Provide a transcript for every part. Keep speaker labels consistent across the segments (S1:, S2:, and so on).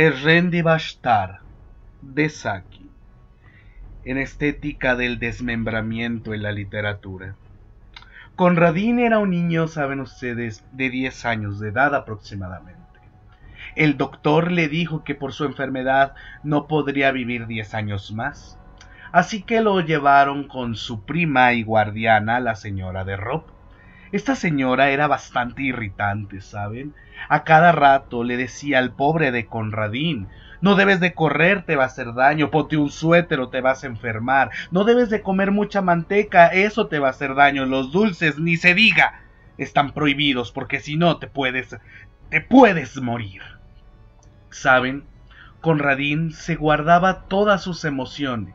S1: Errendi Bashtar de Saki en estética del desmembramiento en la literatura. Conradín era un niño, saben ustedes, de 10 años de edad aproximadamente. El doctor le dijo que por su enfermedad no podría vivir 10 años más, así que lo llevaron con su prima y guardiana, la señora de Rob. Esta señora era bastante irritante, ¿saben? A cada rato le decía al pobre de Conradín, no debes de correr, te va a hacer daño, ponte un suéter o te vas a enfermar, no debes de comer mucha manteca, eso te va a hacer daño, los dulces ni se diga, están prohibidos porque si no te puedes, te puedes morir. ¿Saben? Conradín se guardaba todas sus emociones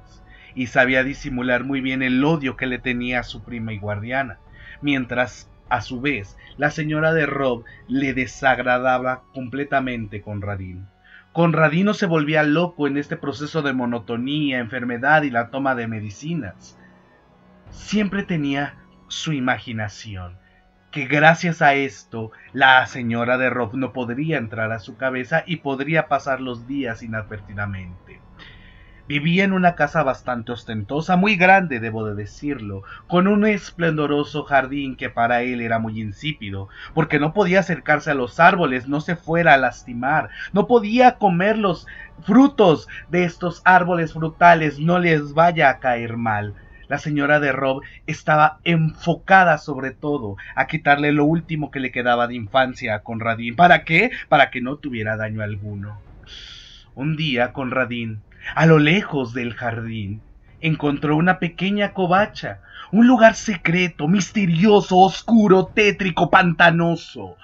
S1: y sabía disimular muy bien el odio que le tenía a su prima y guardiana, mientras a su vez la señora de Rob le desagradaba completamente Conradín. Conradino se volvía loco en este proceso de monotonía, enfermedad y la toma de medicinas. Siempre tenía su imaginación, que gracias a esto la señora de Rob no podría entrar a su cabeza y podría pasar los días inadvertidamente. Vivía en una casa bastante ostentosa, muy grande, debo de decirlo, con un esplendoroso jardín que para él era muy insípido, porque no podía acercarse a los árboles, no se fuera a lastimar, no podía comer los frutos de estos árboles frutales, no les vaya a caer mal. La señora de Rob estaba enfocada sobre todo a quitarle lo último que le quedaba de infancia a Conradín. ¿Para qué? Para que no tuviera daño alguno. Un día Conradín a lo lejos del jardín, encontró una pequeña covacha, un lugar secreto, misterioso, oscuro, tétrico, pantanoso,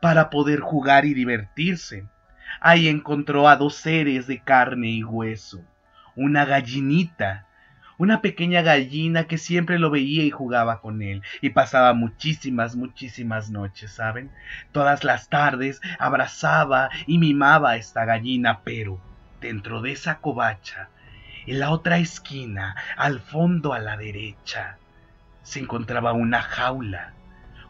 S1: para poder jugar y divertirse. Ahí encontró a dos seres de carne y hueso, una gallinita, una pequeña gallina que siempre lo veía y jugaba con él, y pasaba muchísimas, muchísimas noches, ¿saben? Todas las tardes abrazaba y mimaba a esta gallina, pero dentro de esa covacha, en la otra esquina, al fondo a la derecha, se encontraba una jaula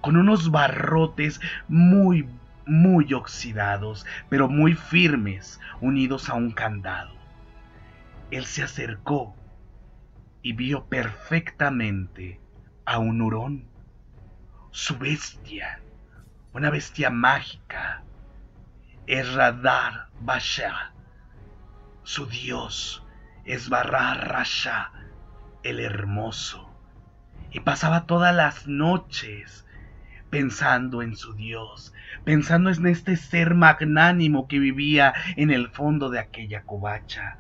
S1: con unos barrotes muy, muy oxidados, pero muy firmes, unidos a un candado. Él se acercó y vio perfectamente a un hurón, su bestia, una bestia mágica, Erradar Basha, su dios es Barra Rasha, el hermoso, y pasaba todas las noches pensando en su dios, pensando en este ser magnánimo que vivía en el fondo de aquella covacha.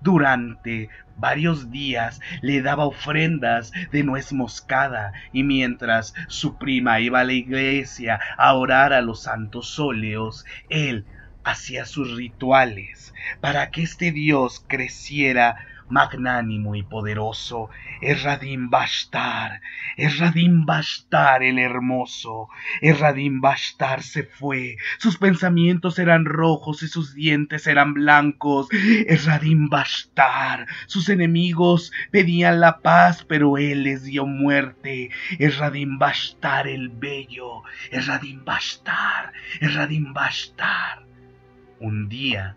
S1: Durante varios días le daba ofrendas de nuez moscada y mientras su prima iba a la iglesia a orar a los santos óleos, él hacía sus rituales para que este dios creciera magnánimo y poderoso, Erradim Bashtar, Erradim Bashtar el hermoso, Erradim Bashtar se fue, sus pensamientos eran rojos y sus dientes eran blancos, Erradim Bashtar, sus enemigos pedían la paz, pero él les dio muerte, Erradim Bashtar el bello, Erradim Bashtar, Erradim Bashtar. Un día,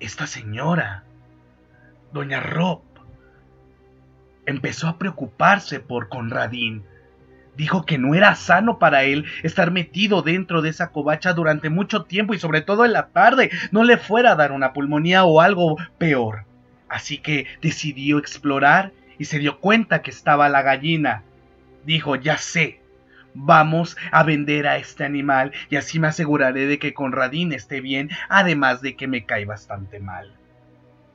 S1: esta señora, doña Rob, empezó a preocuparse por Conradín. Dijo que no era sano para él estar metido dentro de esa covacha durante mucho tiempo y sobre todo en la tarde no le fuera a dar una pulmonía o algo peor. Así que decidió explorar y se dio cuenta que estaba la gallina. Dijo, ya sé, Vamos a vender a este animal y así me aseguraré de que Conradín esté bien, además de que me cae bastante mal.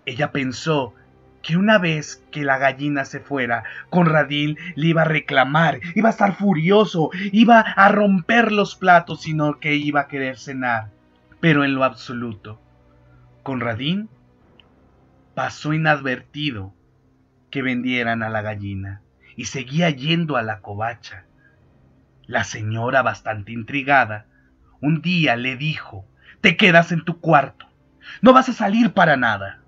S1: Ella pensó que una vez que la gallina se fuera, Conradín le iba a reclamar, iba a estar furioso, iba a romper los platos, sino que iba a querer cenar. Pero en lo absoluto, Conradín pasó inadvertido que vendieran a la gallina y seguía yendo a la covacha. La señora, bastante intrigada, un día le dijo, te quedas en tu cuarto, no vas a salir para nada.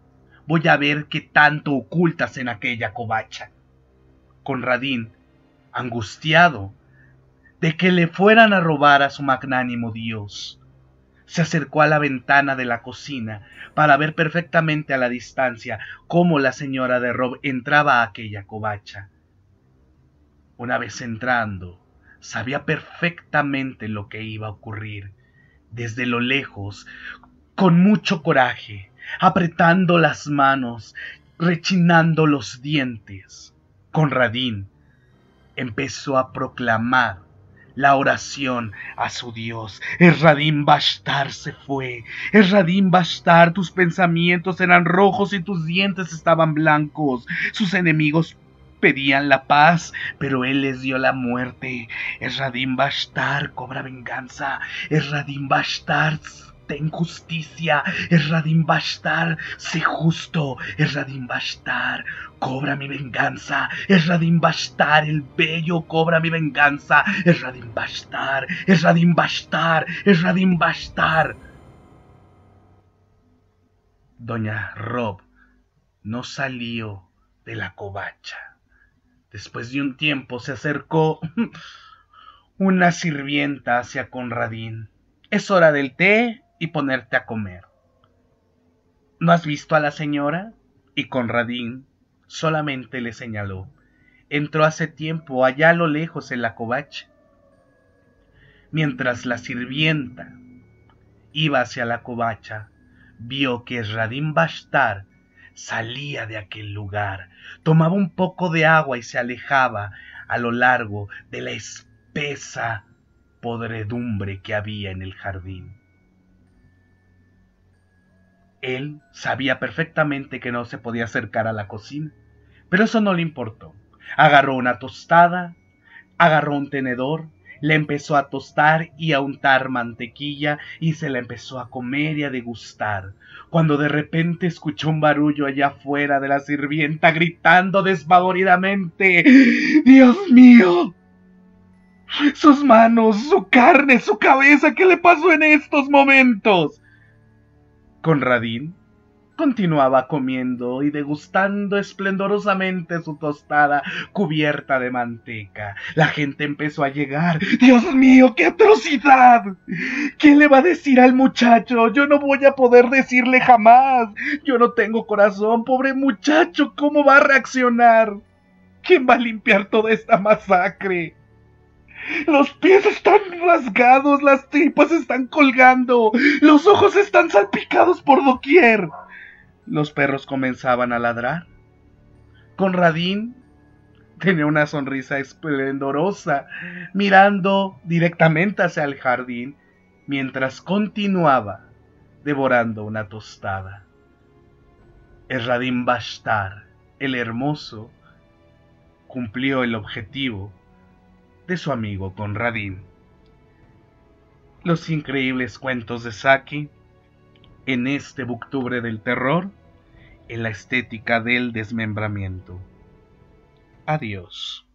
S1: Voy a ver qué tanto ocultas en aquella covacha. Conradín, angustiado de que le fueran a robar a su magnánimo Dios, se acercó a la ventana de la cocina para ver perfectamente a la distancia cómo la señora de Rob entraba a aquella covacha. Una vez entrando, sabía perfectamente lo que iba a ocurrir. Desde lo lejos, con mucho coraje, apretando las manos, rechinando los dientes, Conradín empezó a proclamar la oración a su Dios. Erradín Bastar se fue. Erradín Bastar, tus pensamientos eran rojos y tus dientes estaban blancos. Sus enemigos pedían la paz, pero él les dio la muerte. Erradín Bastar cobra venganza. Erradín Bastar ten justicia, Erradín Bastar, sé justo, Erradín Bastar, cobra mi venganza, Erradín Bastar, el bello cobra mi venganza, Erradín Bastar, Erradín Bastar, Erradín Bastar. Doña Rob no salió de la covacha. Después de un tiempo se acercó una sirvienta hacia Conradín. Es hora del té y ponerte a comer. ¿No has visto a la señora? Y Conradín solamente le señaló. Entró hace tiempo allá a lo lejos en la covacha. Mientras la sirvienta iba hacia la covacha, vio que Radín Bastar salía de aquel lugar, tomaba un poco de agua y se alejaba a lo largo de la espesa podredumbre que había en el jardín. Él sabía perfectamente que no se podía acercar a la cocina, pero eso no le importó. Agarró una tostada, agarró un tenedor, le empezó a tostar y a untar mantequilla y se la empezó a comer y a degustar, cuando de repente escuchó un barullo allá afuera de la sirvienta gritando desvaloridamente Dios mío. Sus manos, su carne, su cabeza, ¿qué le pasó en estos momentos? Conradín continuaba comiendo y degustando esplendorosamente su tostada cubierta de manteca. La gente empezó a llegar. Dios mío, qué atrocidad. ¿Qué le va a decir al muchacho? Yo no voy a poder decirle jamás. Yo no tengo corazón, pobre muchacho, ¿cómo va a reaccionar? ¿Quién va a limpiar toda esta masacre? Los pies están rasgados, las tripas están colgando, los ojos están salpicados por doquier. Los perros comenzaban a ladrar. Conradín tenía una sonrisa esplendorosa, mirando directamente hacia el jardín, mientras continuaba devorando una tostada. Erradín Bastar, el hermoso, cumplió el objetivo de su amigo Conradín. Los increíbles cuentos de Saki en este Booktubre del terror, en la estética del desmembramiento. Adiós.